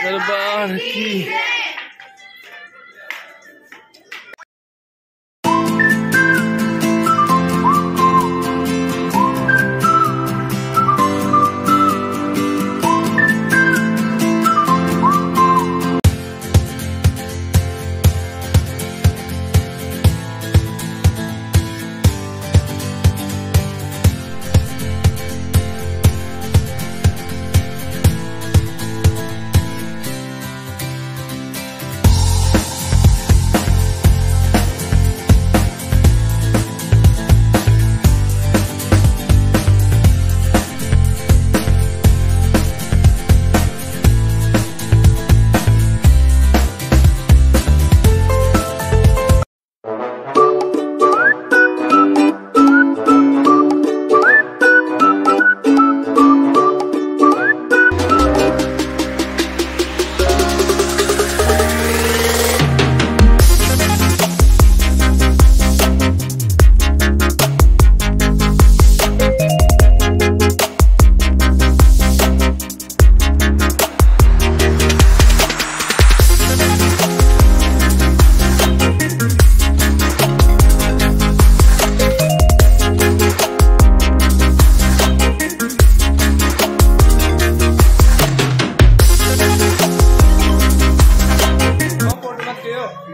Quero barra aqui.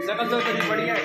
शकल तो तेरी बढ़िया है।